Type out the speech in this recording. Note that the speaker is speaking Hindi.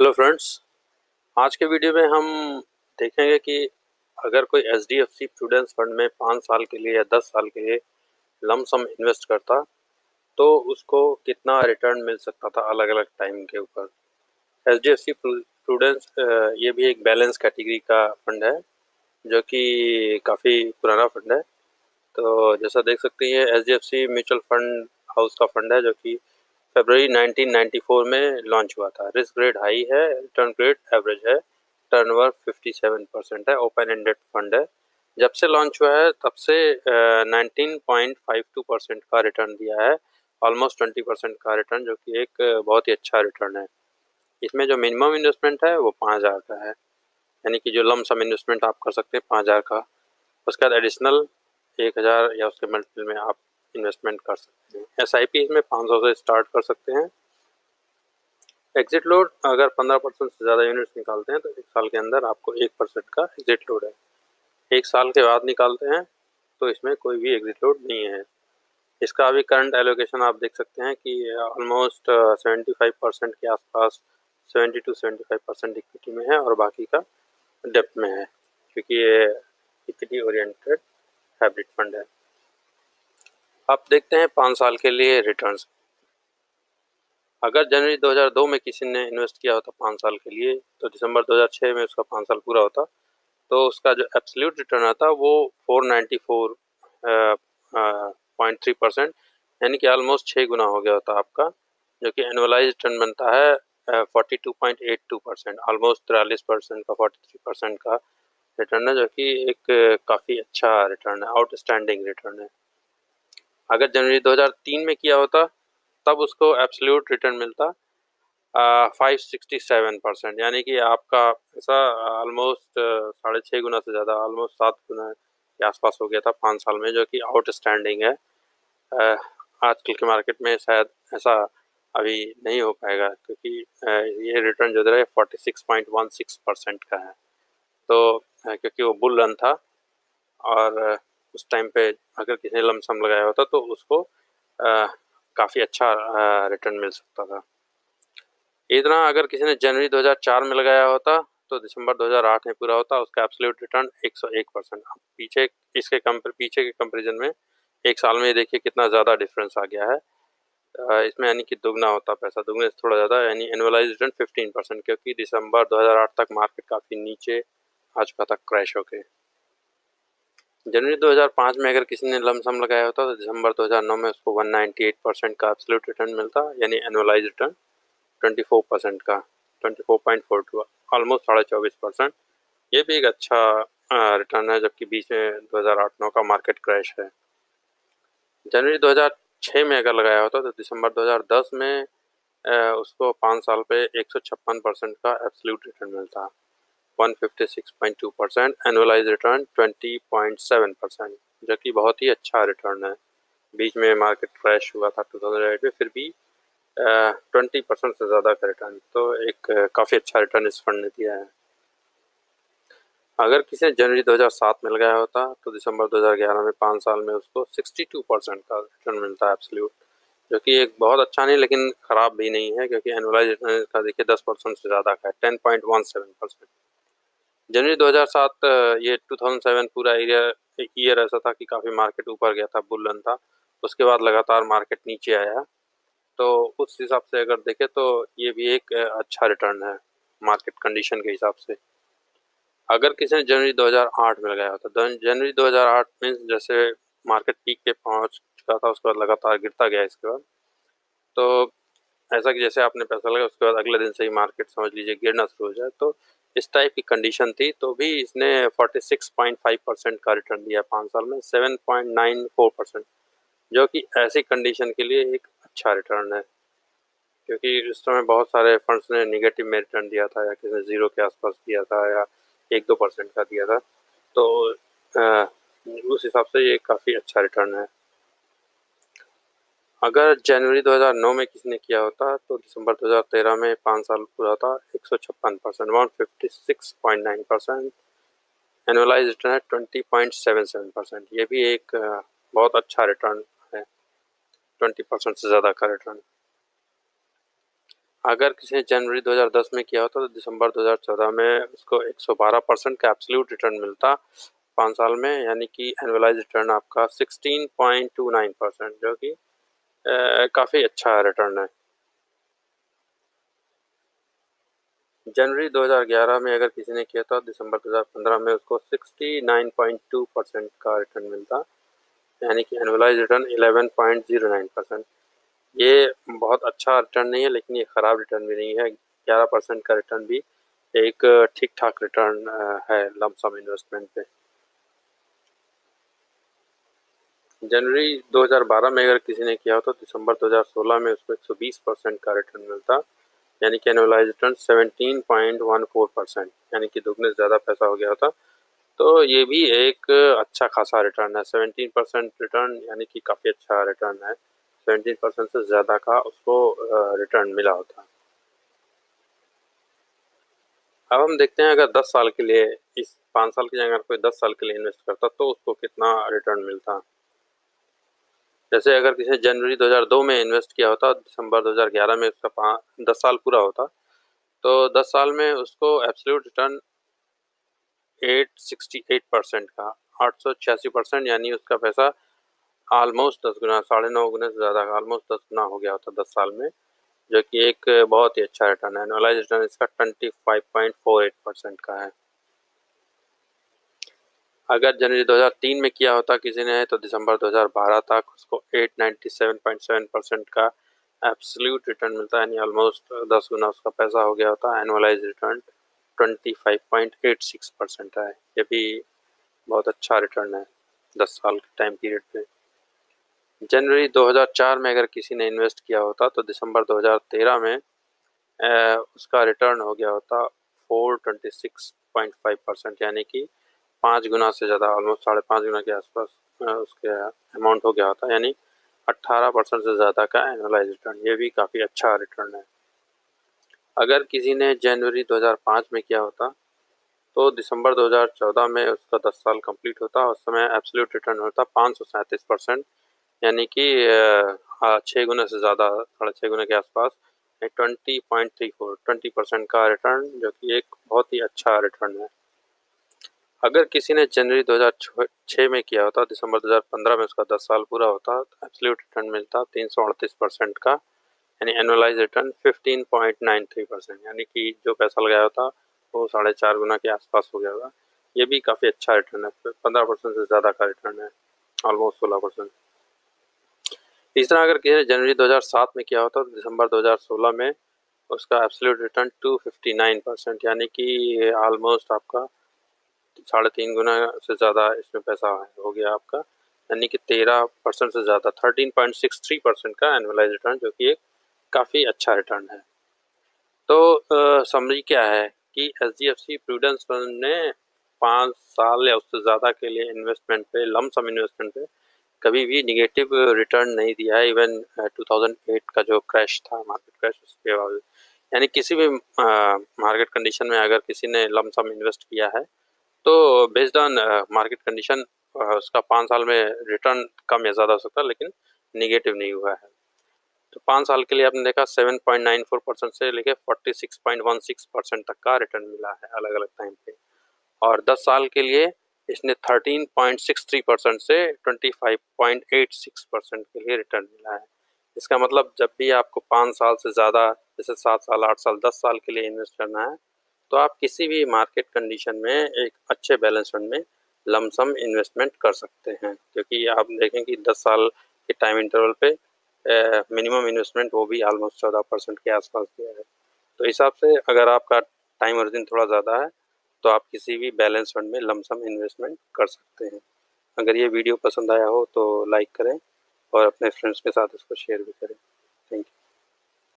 हेलो फ्रेंड्स आज के वीडियो में हम देखेंगे कि अगर कोई H D F C Prudence fund में पाँच साल के लिए या दस साल के लिए लम सम इन्वेस्ट करता तो उसको कितना रिटर्न मिल सकता था अलग अलग टाइम के ऊपर? H D F C Prudence ये भी एक बैलेंस कैटेगरी का फंड है, जो कि काफ़ी पुराना फंड है। तो जैसा देख सकते हैं H D F C mutual fund house का फंड है, जो कि फरवरी 1994 में लॉन्च हुआ था। रिस्क ग्रेड हाई है रिटर्न ग्रेड एवरेज है टर्नओवर 57 परसेंट है ओपन एंडेड फंड है। जब से लॉन्च हुआ है, तब से nineteen point five two percent का रिटर्न दिया है ऑलमोस्ट ट्वेंटी परसेंट का रिटर्न जो कि एक बहुत ही अच्छा रिटर्न है। इसमें जो मिनिमम इन्वेस्टमेंट है, वो पाँच हज़ार का है। यानी कि जो लम सम इन्वेस्टमेंट आप कर सकते हैं, पाँच हज़ार का। उसके बाद एडिशनल एक हज़ार या उसके मल्टीपल में आप इन्वेस्टमेंट कर सकते हैं। एस आई पी इसमें पाँच सौ से स्टार्ट कर सकते हैं। एग्जिट लोड अगर पंद्रह परसेंट से ज़्यादा यूनिट्स निकालते हैं तो एक साल के अंदर आपको एक परसेंट का एग्जिट लोड है। एक साल के बाद निकालते हैं तो इसमें कोई भी एग्जिट लोड नहीं है। इसका अभी करंट एलोकेशन आप देख सकते हैं कि ऑलमोस्ट सेवेंटी फाइव परसेंट के आसपास seventy two seventy five percent equity में है और बाकी का डेप्ट में है, क्योंकि ये इक्विटी ओरिएंटेड हाइब्रिड फंड है। अब देखते हैं पाँच साल के लिए रिटर्न्स अगर जनवरी 2002 में किसी ने इन्वेस्ट किया होता पाँच साल के लिए तो दिसंबर 2006 में उसका पाँच साल पूरा होता तो उसका जो एब्सोल्यूट रिटर्न आता वो 494 पॉइंट थ्री परसेंट यानी कि ऑलमोस्ट छः गुना हो गया होता आपका, जो कि एनुअलाइज रिटर्न बनता है forty two point eight two percent almost तिरालीस परसेंट का फोर्टी थ्री परसेंट का रिटर्न है, जो कि एक काफ़ी अच्छा रिटर्न है आउटस्टैंडिंग रिटर्न है। अगर जनवरी 2003 में किया होता, तब उसको एब्सोल्यूट रिटर्न मिलता फाइव सिक्सटी सेवन परसेंट यानी कि आपका ऐसा ऑलमोस्ट साढ़े छः गुना से ज़्यादा ऑलमोस्ट सात गुना के आसपास हो गया था पाँच साल में, जो कि आउटस्टैंडिंग है। आजकल के मार्केट में शायद ऐसा अभी नहीं हो पाएगा, क्योंकि ये रिटर्न जो है forty six point one six percent का है। तो क्योंकि वो बुल रन था, और उस टाइम पे अगर किसी ने लमसम लगाया होता तो उसको काफ़ी अच्छा रिटर्न मिल सकता था। इतना अगर किसी ने जनवरी 2004 में लगाया होता तो दिसंबर 2008 में पूरा होता, उसका एब्सोल्यूट रिटर्न 101 परसेंट। पीछे, इसके कंपेर पीछे के कंपैरिजन में एक साल में देखिए कितना ज़्यादा डिफरेंस आ गया है। इसमें यानी कि दुगना होता पैसा, दुगने से थोड़ा ज़्यादा, यानी एनुअलाइज रिटर्न 15 परसेंट, क्योंकि दिसंबर 2008 तक मार्केट काफ़ी नीचे आ चुका था क्रैश होके। जनवरी 2005 में अगर किसी ने लमसम लगाया होता तो दिसंबर 2009 में उसको 198 परसेंट का एब्सोल्यूट रिटर्न मिलता, यानी एनुअलाइज रिटर्न 24 परसेंट का 24.42 ऑलमोस्ट साढ़े चौबीस परसेंट। ये भी एक अच्छा रिटर्न है जबकि बीच में 2008-9 का मार्केट क्रैश है। जनवरी 2006 में अगर लगाया होता तो दिसंबर 2010 में उसको पाँच साल पे एक परसेंट का एब्सोल्यूट रिटर्न मिलता। 156.2 परसेंट एनुअलाइज रिटर्न 20.7 परसेंट जो कि बहुत ही अच्छा रिटर्न है। बीच में मार्केट क्रैश हुआ था 2008 में, फिर भी ट्वेंटी परसेंट से ज़्यादा का रिटर्न तो एक काफ़ी अच्छा रिटर्न इस फंड ने दिया है। अगर किसी जनवरी 2007 में लगाया होता तो दिसंबर 2011 में, पाँच साल में उसको 62 परसेंट का रिटर्न मिलता है एब्सोल्यूट जो कि एक बहुत अच्छा नहीं, लेकिन ख़राब भी नहीं है, क्योंकि एनुअलाइज रिटर्न का देखिए 10 परसेंट से ज़्यादा का है 10.17 परसेंट जनवरी 2007 ये 2007 पूरा एरिया ईयर ऐसा था कि काफ़ी मार्केट ऊपर गया था बुलन था। उसके बाद लगातार मार्केट नीचे आया तो उस हिसाब से अगर देखें तो ये भी एक अच्छा रिटर्न है मार्केट कंडीशन के हिसाब से। अगर किसी ने जनवरी 2008 में लगाया होता जनवरी 2008 में जैसे मार्केट पीक पे पहुँच चुका था, उसके बाद लगातार गिरता गया इसके बाद। तो ऐसा कि जैसे आपने पैसा लगा उसके बाद अगले दिन से ही मार्केट समझ लीजिए गिरना शुरू हो जाए तो इस टाइप की कंडीशन थी तो भी इसने 46.5 परसेंट का रिटर्न दिया पाँच साल में 7.94 परसेंट जो कि ऐसी कंडीशन के लिए एक अच्छा रिटर्न है। क्योंकि उस समय बहुत सारे फंड्स ने निगेटिव में रिटर्न दिया था या किसी ने ज़ीरो के आसपास दिया था या एक दो परसेंट का दिया था तो आ, उस हिसाब से ये काफ़ी अच्छा रिटर्न है। अगर जनवरी 2009 में किसी ने किया होता तो दिसंबर 2013 में पाँच साल पूरा था, एक सौ छप्पन percent one fifty six point nine percent annualise return है twenty point seven seven percent. ये भी एक बहुत अच्छा रिटर्न है, ट्वेंटी परसेंट से ज़्यादा का रिटर्न अगर किसी ने जनवरी 2010 में किया होता तो दिसंबर 2014 में उसको 112 परसेंट का एब्सोल्यूट रिटर्न मिलता, पाँच साल में, यानी कि एनुअलाइज रिटर्न आपका 16.29 परसेंट, जो कि काफ़ी अच्छा रिटर्न है। जनवरी 2011 में अगर किसी ने किया था, दिसंबर 2015 में उसको 69.2 परसेंट का रिटर्न मिलता। यानी कि एनुअलाइज रिटर्न 11.09 परसेंट। ये बहुत अच्छा रिटर्न नहीं है, लेकिन ये ख़राब रिटर्न भी नहीं है। ग्यारह परसेंट का रिटर्न भी एक ठीक ठाक रिटर्न है लमसम इन्वेस्टमेंट पे। जनवरी 2012 में अगर किसी ने किया हो तो दिसंबर 2016 में उसको 120 परसेंट का रिटर्न मिलता, यानी कि एनुअलाइज रिटर्न 17.14 परसेंट, यानी कि दुगने ज़्यादा पैसा हो गया होता। तो ये भी एक अच्छा खासा रिटर्न है 17 परसेंट रिटर्न यानी कि काफ़ी अच्छा रिटर्न है। सेवेंटीन परसेंट से ज़्यादा का उसको रिटर्न मिला होता। अब हम देखते हैं अगर 10 साल के लिए, इस पाँच साल की जगह कोई 10 साल के लिए इन्वेस्ट करता तो उसको कितना रिटर्न मिलता। जैसे अगर किसी जनवरी 2002 में इन्वेस्ट किया होता, दिसंबर 2011 में उसका पाँच दस साल पूरा होता तो 10 साल में उसको एब्सोल्यूट रिटर्न 868 परसेंट का, आठ परसेंट यानी उसका पैसा आलमोस्ट दस गुना, साढ़े नौ गुना से ज़्यादा ऑलमोस्ट दस गुना हो गया होता दस साल में, जो कि एक बहुत ही अच्छा रिटर्न है। एनुअलाइज रिटर्न इसका twenty five point four eight percent का है। अगर जनवरी 2003 में किया होता किसी ने तो दिसंबर 2012 तक उसको 897.7 परसेंट का एब्सोल्यूट रिटर्न मिलता है। यानी ऑलमोस्ट दस गुना उसका पैसा हो गया होता है एनुअलाइज रिटर्न 25.86 परसेंट है। ये भी बहुत अच्छा रिटर्न है दस साल के टाइम पीरियड पे। जनवरी 2004 में अगर किसी ने इन्वेस्ट किया होता तो दिसंबर 2013 में ए, उसका रिटर्न हो गया होता 426.5 परसेंट। यानी कि पाँच गुना से ज़्यादा ऑलमोस्ट साढ़े पाँच गुना के आसपास उसके अमाउंट हो गया होता यानी 18 परसेंट से ज़्यादा का एनुअलाइज रिटर्न ये भी काफ़ी अच्छा रिटर्न है। अगर किसी ने जनवरी 2005 में किया होता तो दिसंबर 2014 में उसका 10 साल कंप्लीट होता, उस समय एब्सोल्यूट रिटर्न होता पाँच परसेंट। यानी कि छः गुना से ज़्यादा, साढ़े छः गुना के आसपास twenty point three four twenty percent का रिटर्न जो कि एक बहुत ही अच्छा रिटर्न है। अगर किसी ने जनवरी 2006 में किया होता, दिसंबर 2015 में उसका 10 साल पूरा होता तो एब्सोल्यूट रिटर्न मिलता तीन सौ अड़तीस परसेंट का, यानी एनुअलाइज रिटर्न 15.93 परसेंट, यानी कि जो पैसा लगाया होता, वो साढ़े चार गुना के आसपास हो गया होगा। ये भी काफ़ी अच्छा रिटर्न है, पंद्रह परसेंट से ज़्यादा का रिटर्न है ऑलमोस्ट सोलह परसेंट। तीसरा अगर किसी ने जनवरी 2007 में किया होता तो दिसंबर 2016 में उसका एब्सोल्यूट रिटर्न 259 परसेंट, यानी कि ऑलमोस्ट आपका साढ़े तीन गुना से ज़्यादा इसमें पैसा हो गया आपका। यानी कि तेरह परसेंट से ज़्यादा thirteen point six three percent का एनुअलाइज रिटर्न जो कि एक काफ़ी अच्छा रिटर्न है। तो समरी क्या है कि H D F C Prudence fund ने पाँच साल या उससे ज़्यादा के लिए इन्वेस्टमेंट पे लम सम इन्वेस्टमेंट पे कभी भी निगेटिव रिटर्न नहीं दिया है। इवन 2008 का जो क्रैश था मार्केट क्रैश उसके बावजूद यानी किसी भी मार्केट कंडीशन में अगर किसी ने लमसम इन्वेस्ट किया है तो बेस्ड ऑन मार्केट कंडीशन उसका पाँच साल में रिटर्न कम या ज़्यादा हो सकता है, लेकिन निगेटिव नहीं हुआ है। तो पाँच साल के लिए आपने देखा 7.94 परसेंट से लेके 46.16 परसेंट तक का रिटर्न मिला है अलग अलग टाइम पे। और 10 साल के लिए इसने 13.63 परसेंट से 25.86 परसेंट के लिए रिटर्न मिला है। इसका मतलब जब भी आपको पाँच साल से ज़्यादा, जैसे सात साल, आठ साल, दस साल के लिए इन्वेस्ट करना है तो आप किसी भी मार्केट कंडीशन में एक अच्छे बैलेंस फंड में लमसम इन्वेस्टमेंट कर सकते हैं, क्योंकि आप देखें कि दस साल के टाइम इंटरवल पे मिनिमम इन्वेस्टमेंट वो भी ऑलमोस्ट चौदह परसेंट के आसपास दिया है। तो हिसाब से अगर आपका टाइम अर्जिन थोड़ा ज़्यादा है तो आप किसी भी बैलेंस फंड में लमसम इन्वेस्टमेंट कर सकते हैं। अगर ये वीडियो पसंद आया हो तो लाइक करें और अपने फ्रेंड्स के साथ इसको शेयर भी करें।